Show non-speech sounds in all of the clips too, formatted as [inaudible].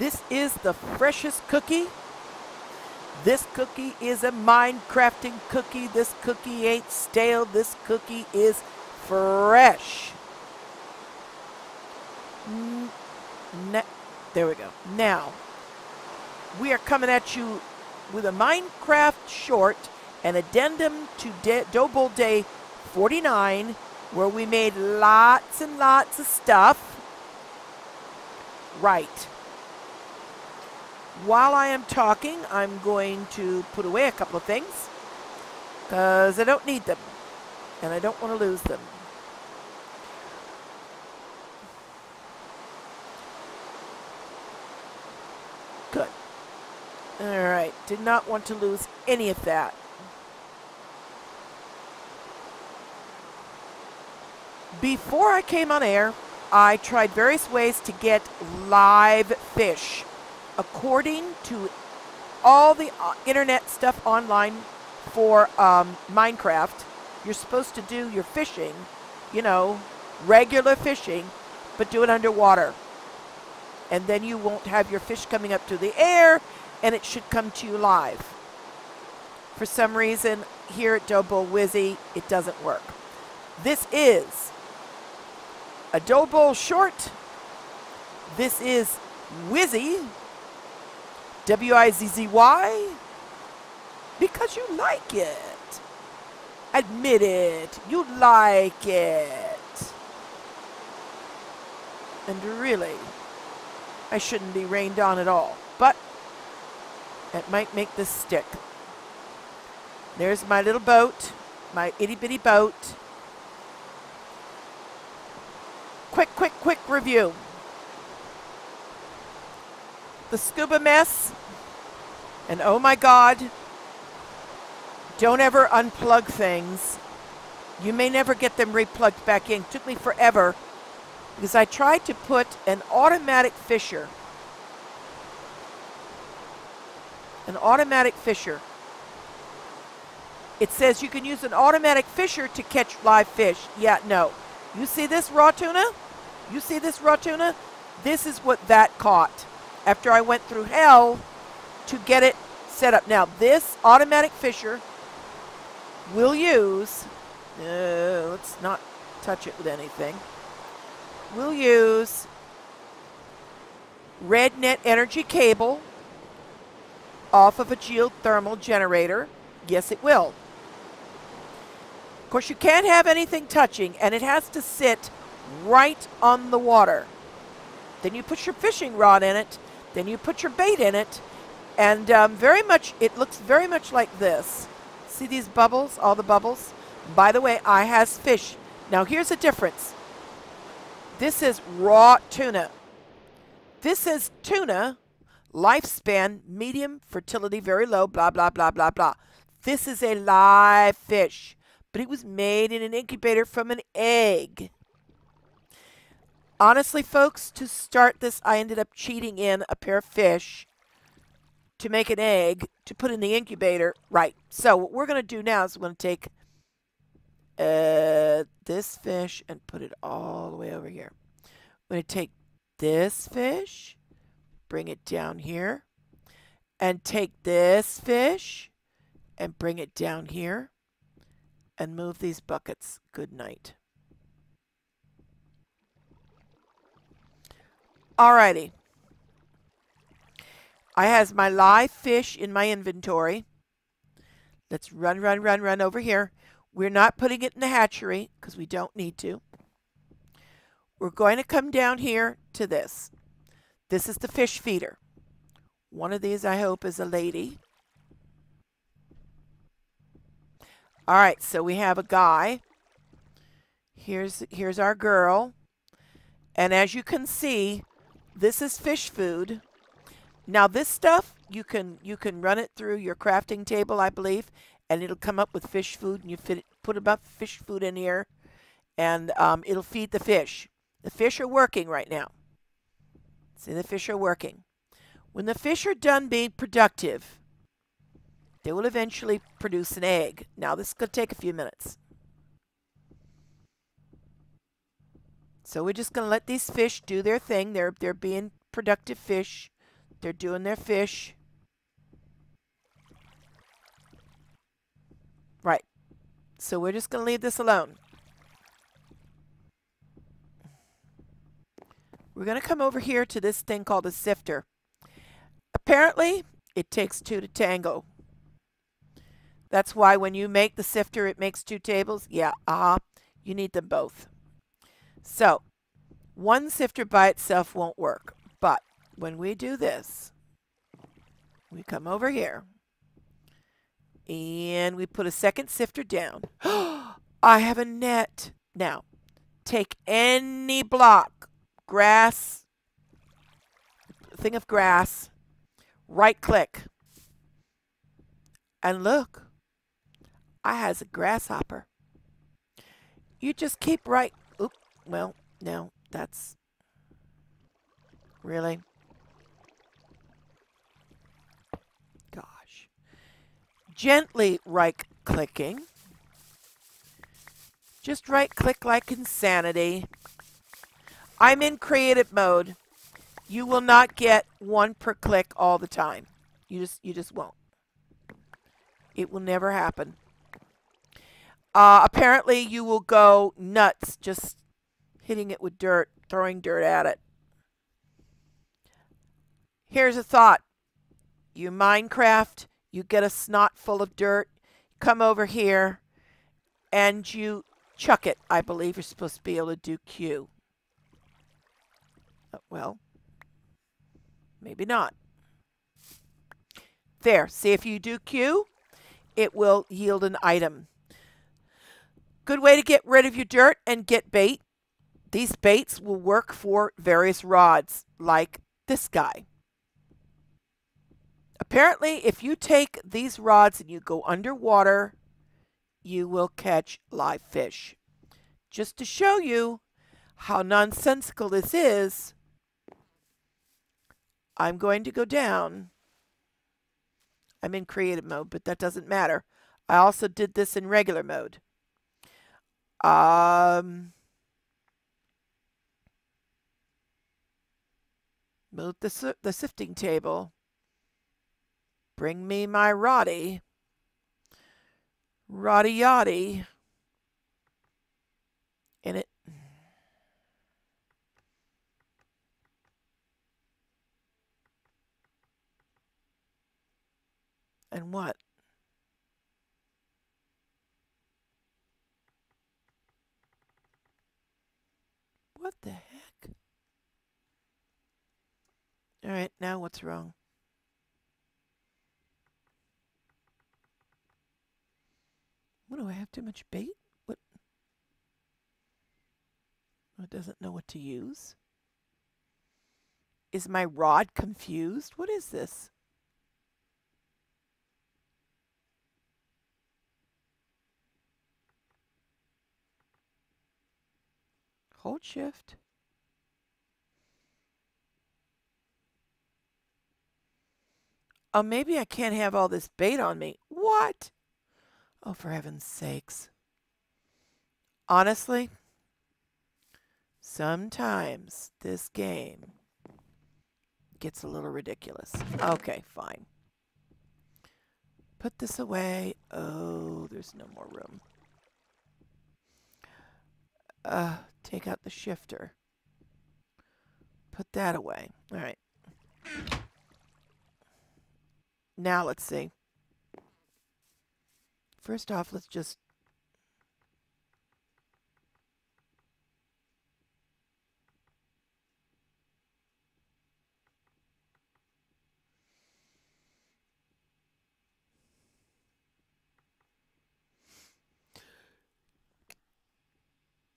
This is the freshest cookie. This cookie is a mind crafting cookie. This cookie ain't stale. This cookie is fresh. there we go. Now, we are coming at you with a Minecraft short, an addendum to De- Dough Bowl Day 49, where we made lots and lots of stuff. Right. While I am talking, I'm going to put away a couple of things because I don't need them and I don't want to lose them. Good. All right, did not want to lose any of that. Before I came on air, I tried various ways to get live fish according to all the uh, internet stuff online for um, Minecraft, you're supposed to do your fishing, you know, regular fishing, but do it underwater. And then you won't have your fish coming up to the air, and it should come to you live. For some reason, here at Bowl Wizzy, it doesn't work. This is a Bowl short. This is Wizzy W I Z Z Y? Because you like it. Admit it. You like it. And really, I shouldn't be rained on at all. But it might make this stick. There's my little boat, my itty bitty boat. Quick, quick, quick review. The scuba mess and oh my God, don't ever unplug things. You may never get them replugged back in. It took me forever because I tried to put an automatic fisher. An automatic fisher. It says you can use an automatic fisher to catch live fish. Yeah, no. You see this raw tuna? You see this raw tuna? This is what that caught after I went through hell to get it set up. Now, this automatic fisher will use, uh, let's not touch it with anything, we'll use RedNet energy cable off of a geothermal generator. Yes, it will. Of course, you can't have anything touching, and it has to sit right on the water. Then you put your fishing rod in it, then you put your bait in it, and um, very much, it looks very much like this. See these bubbles, all the bubbles? By the way, I has fish. Now here's a difference. This is raw tuna. This is tuna, lifespan, medium, fertility very low, blah, blah, blah, blah, blah. This is a live fish, but it was made in an incubator from an egg. Honestly, folks, to start this, I ended up cheating in a pair of fish to make an egg to put in the incubator. Right. So what we're going to do now is we're going to take uh, this fish and put it all the way over here. We're going to take this fish, bring it down here, and take this fish and bring it down here and move these buckets. Good night. Alrighty. I has my live fish in my inventory. Let's run, run, run, run over here. We're not putting it in the hatchery because we don't need to. We're going to come down here to this. This is the fish feeder. One of these, I hope, is a lady. All right, so we have a guy. Here's, here's our girl. And as you can see, this is fish food. Now this stuff you can you can run it through your crafting table, I believe, and it'll come up with fish food, and you fit, put about fish food in here, and um, it'll feed the fish. The fish are working right now. See, the fish are working. When the fish are done being productive, they will eventually produce an egg. Now this could take a few minutes. So we're just going to let these fish do their thing. They're they're being productive fish They're doing their fish. Right. So we're just going to leave this alone. We're going to come over here to this thing called a sifter. Apparently, it takes two to tango. That's why when you make the sifter, it makes two tables. Yeah, uh-huh. You need them both. So, one sifter by itself won't work. But when we do this, we come over here and we put a second sifter down. [gasps] I have a net. Now, take any block, grass, thing of grass, right click, and look, I has a grasshopper. You just keep right, well, no, that's, really? Gosh. Gently right clicking. Just right click like insanity. I'm in creative mode. You will not get one per click all the time. You just you just won't. It will never happen. Uh, apparently you will go nuts just hitting it with dirt, throwing dirt at it. Here's a thought. You Minecraft, you get a snot full of dirt, come over here, and you chuck it. I believe you're supposed to be able to do Q. Uh, well, maybe not. There, see if you do Q, it will yield an item. Good way to get rid of your dirt and get bait. These baits will work for various rods, like this guy. Apparently, if you take these rods and you go underwater you will catch live fish. Just to show you how nonsensical this is, I'm going to go down. I'm in creative mode, but that doesn't matter. I also did this in regular mode. Um, move the, the sifting table. Bring me my Roddy. Roddy Yachty. In it. And what? What the heck? All right, now what's wrong? What do I have too much bait? What? Oh, it doesn't know what to use. Is my rod confused? What is this? Hold shift. Oh, maybe I can't have all this bait on me. What? Oh, for heaven's sakes. Honestly, sometimes this game gets a little ridiculous. Okay, fine. Put this away. Oh, there's no more room. Uh, take out the shifter. Put that away. All right. Now let's see. First off, let's just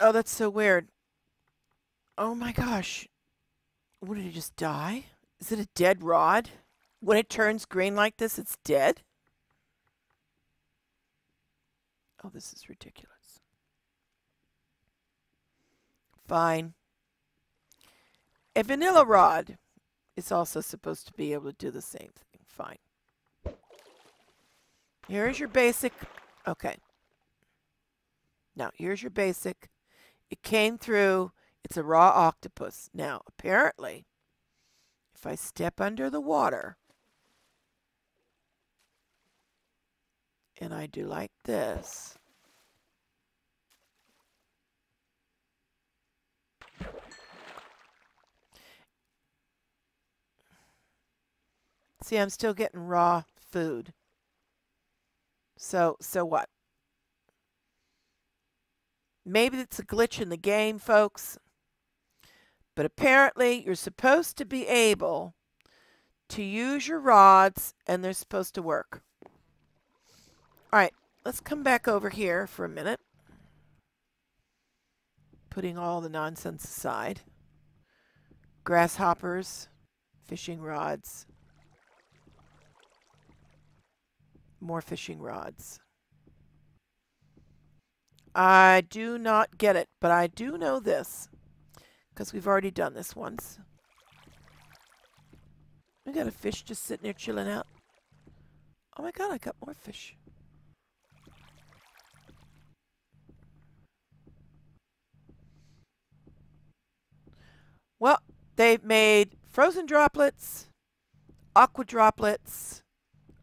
Oh, that's so weird. Oh my gosh. What, did he just die? Is it a dead rod? When it turns green like this, it's dead? Oh, this is ridiculous. Fine. A vanilla rod is also supposed to be able to do the same thing. Fine. Here's your basic. Okay. Now, here's your basic. It came through. It's a raw octopus. Now, apparently, if I step under the water and I do like this, See, I'm still getting raw food. So, so what? Maybe it's a glitch in the game, folks. But apparently, you're supposed to be able to use your rods and they're supposed to work. All right, let's come back over here for a minute. Putting all the nonsense aside. Grasshoppers, fishing rods. More fishing rods. I do not get it, but I do know this. Because we've already done this once. We got a fish just sitting there chilling out. Oh my god, I got more fish. Well, they've made frozen droplets, aqua droplets,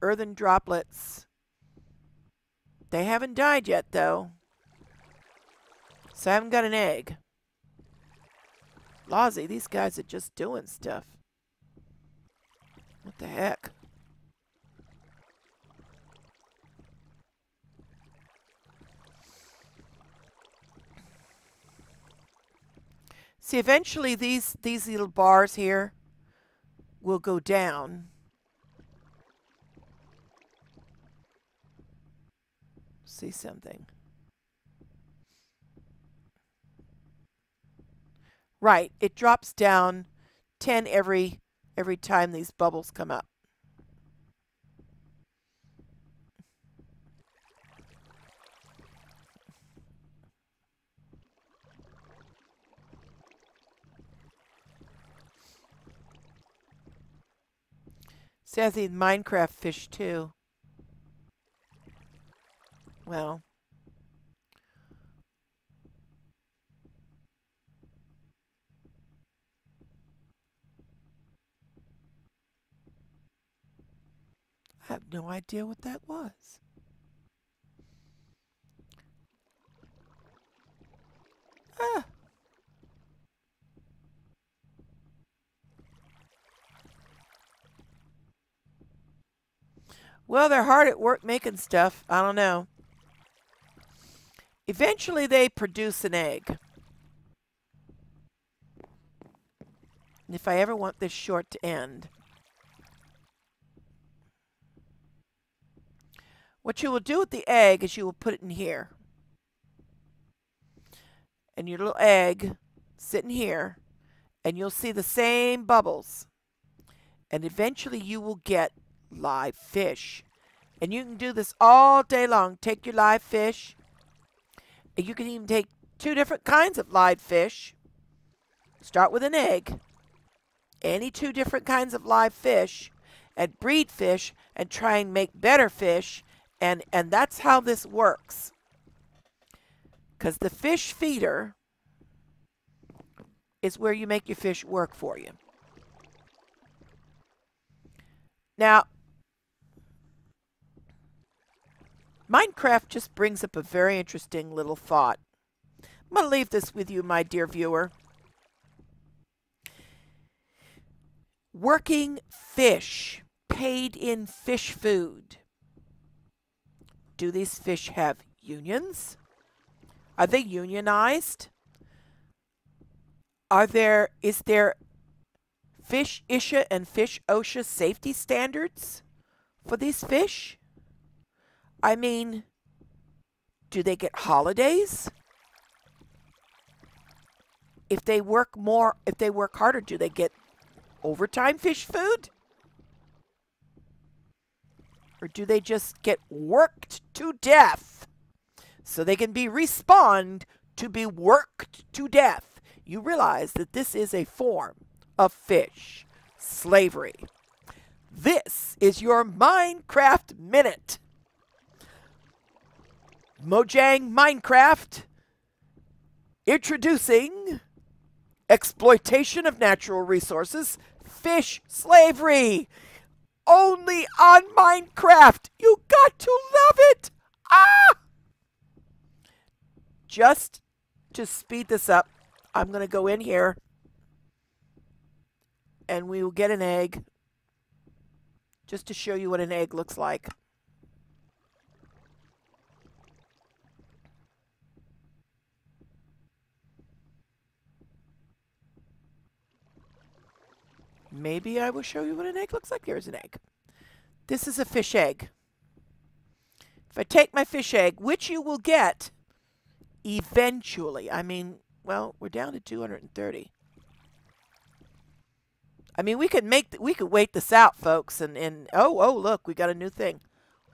earthen droplets. They haven't died yet, though. So I haven't got an egg. Lawsy, these guys are just doing stuff. What the heck? See, eventually these, these little bars here will go down. See something. Right, it drops down 10 every every time these bubbles come up. Says he's Minecraft fish too. Well, I have no idea what that was. Ah. Well, they're hard at work making stuff. I don't know. Eventually, they produce an egg. And if I ever want this short to end, What you will do with the egg is you will put it in here. And your little egg sitting here. And you'll see the same bubbles. And eventually you will get live fish. And you can do this all day long. Take your live fish. You can even take two different kinds of live fish. Start with an egg. Any two different kinds of live fish. And breed fish. And try and make better fish and, and that's how this works. Because the fish feeder is where you make your fish work for you. Now, Minecraft just brings up a very interesting little thought. I'm going to leave this with you, my dear viewer. Working fish, paid in fish food do these fish have unions? Are they unionized? Are there is there fish ISHA and fish OSHA safety standards for these fish? I mean, do they get holidays? If they work more, if they work harder, do they get overtime fish food? Or do they just get worked to death so they can be respawned to be worked to death? You realize that this is a form of fish slavery. This is your Minecraft Minute. Mojang Minecraft introducing exploitation of natural resources, fish slavery. Only on Minecraft. You got to love it. Ah! Just to speed this up, I'm going to go in here and we will get an egg just to show you what an egg looks like. Maybe I will show you what an egg looks like. There's an egg. This is a fish egg. If I take my fish egg, which you will get eventually, I mean, well, we're down to 230. I mean, we could make, we could wait this out, folks, and, and oh, oh, look, we got a new thing.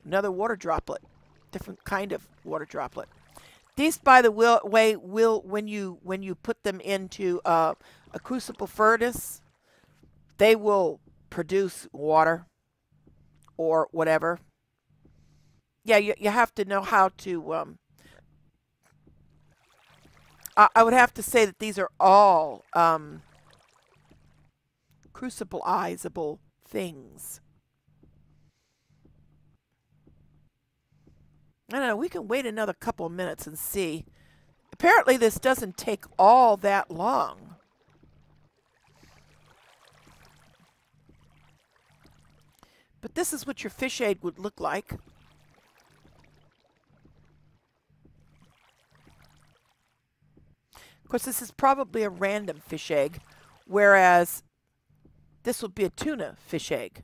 Another water droplet. Different kind of water droplet. These, by the way, will, when you, when you put them into uh, a crucible furnace, they will produce water or whatever. Yeah, you, you have to know how to. Um, I, I would have to say that these are all um, crucible-izable things. I don't know. We can wait another couple of minutes and see. Apparently, this doesn't take all that long. But this is what your fish egg would look like. Of course, this is probably a random fish egg, whereas this would be a tuna fish egg.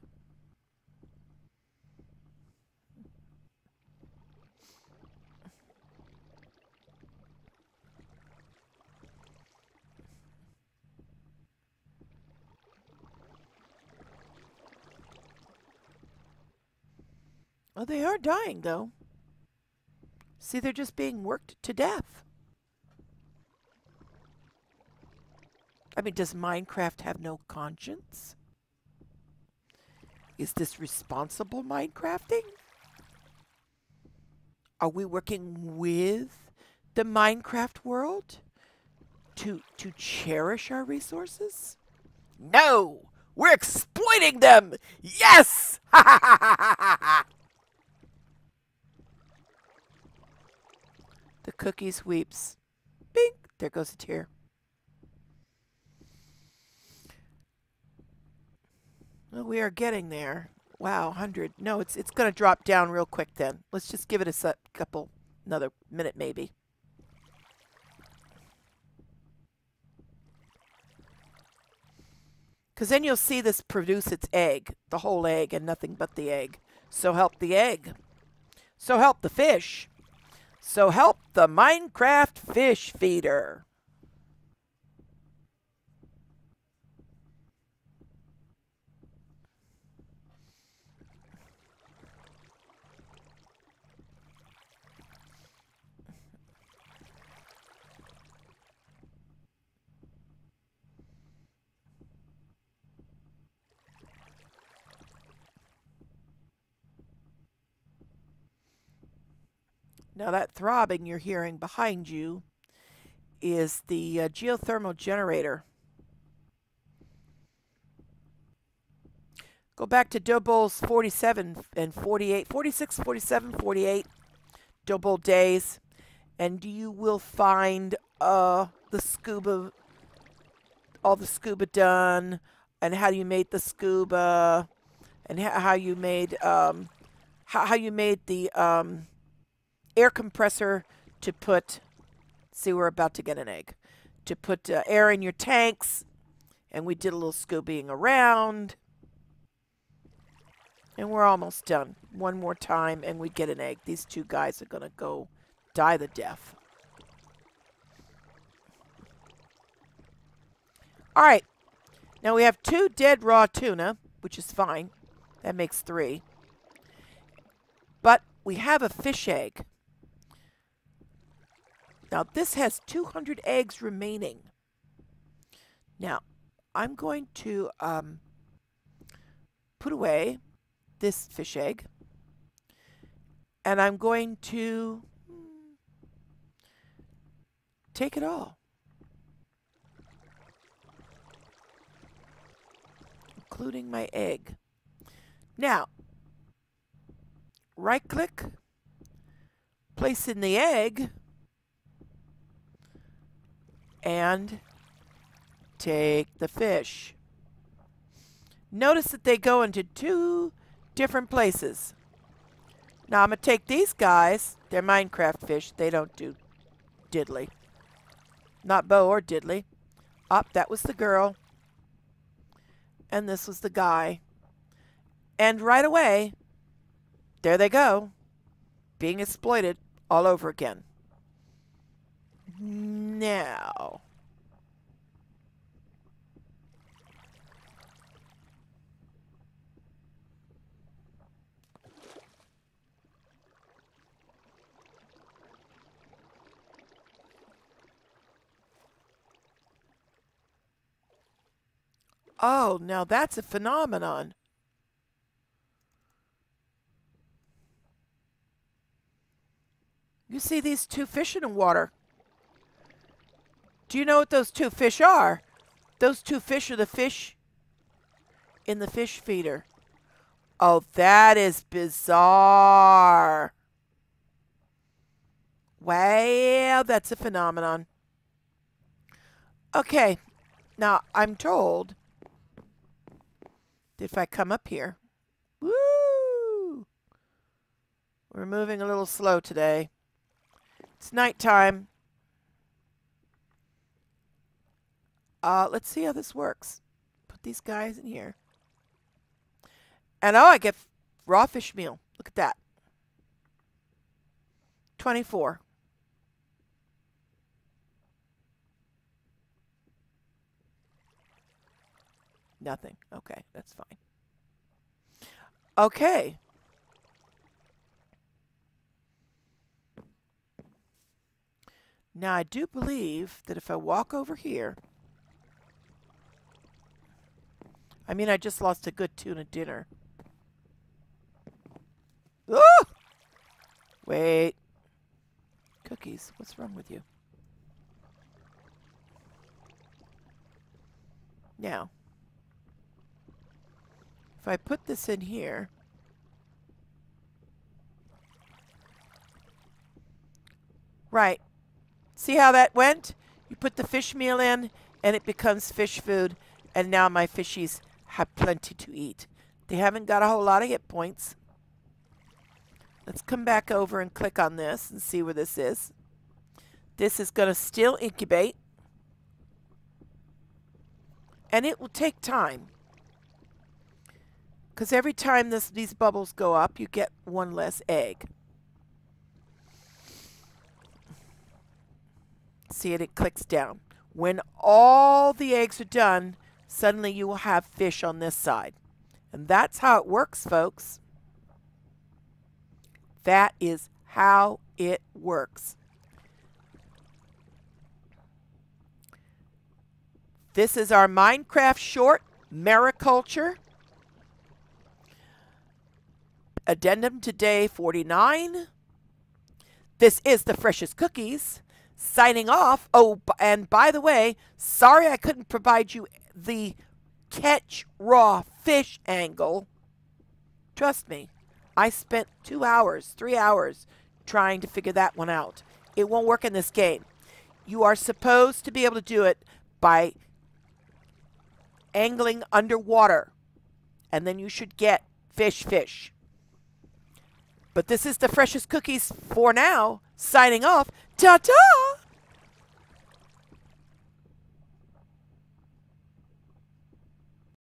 Oh, they are dying, though. See, they're just being worked to death. I mean, does Minecraft have no conscience? Is this responsible Minecrafting? Are we working with the Minecraft world to to cherish our resources? No! We're exploiting them! Yes! [laughs] The cookies weeps. Bing! There goes a tear. Well, we are getting there. Wow, 100. No, it's it's going to drop down real quick then. Let's just give it a couple, another minute maybe. Because then you'll see this produce its egg, the whole egg and nothing but the egg. So help the egg. So help the fish. So help the Minecraft fish feeder. Now that throbbing you're hearing behind you is the uh, geothermal generator. Go back to Doughbowl's 47 and 48, 46, 47, 48 Doughbowl days, and you will find uh, the scuba, all the scuba done, and how you made the scuba, and how you made um, how, how you made the um, air compressor to put, see, we're about to get an egg, to put uh, air in your tanks. And we did a little scooping around. And we're almost done. One more time and we get an egg. These two guys are going to go die the death. All right. Now we have two dead raw tuna, which is fine. That makes three. But we have a fish egg. Now this has 200 eggs remaining. Now I'm going to um, put away this fish egg and I'm going to take it all. including my egg. Now, right click, place in the egg, and take the fish. Notice that they go into two different places. Now I'm going to take these guys. They're Minecraft fish. They don't do diddly. Not Bo or diddly. Up, that was the girl. And this was the guy. And right away, there they go. Being exploited all over again. Now... Oh, now that's a phenomenon. You see these two fish in the water. Do you know what those two fish are? Those two fish are the fish in the fish feeder. Oh, that is bizarre. Wow, that's a phenomenon. Okay, now I'm told if I come up here. Woo! We're moving a little slow today. It's nighttime. Uh, let's see how this works. Put these guys in here. And oh, I get raw fish meal. Look at that. 24. Nothing. Okay, that's fine. Okay. Now, I do believe that if I walk over here, I mean, I just lost a good tuna dinner. Oh! Wait. Cookies, what's wrong with you? Now, if I put this in here, right, see how that went? You put the fish meal in and it becomes fish food and now my fishies have plenty to eat. They haven't got a whole lot of hit points. Let's come back over and click on this and see where this is. This is going to still incubate. And it will take time. Because every time this, these bubbles go up, you get one less egg. See it, it clicks down. When all the eggs are done, suddenly you will have fish on this side. And that's how it works, folks. That is how it works. This is our Minecraft short, Mariculture. Addendum to day 49. This is the freshest cookies. Signing off. Oh, and by the way, sorry I couldn't provide you the catch raw fish angle. Trust me, I spent two hours, three hours trying to figure that one out. It won't work in this game. You are supposed to be able to do it by angling underwater, and then you should get fish, fish. But this is the freshest cookies for now. Signing off. Ta ta!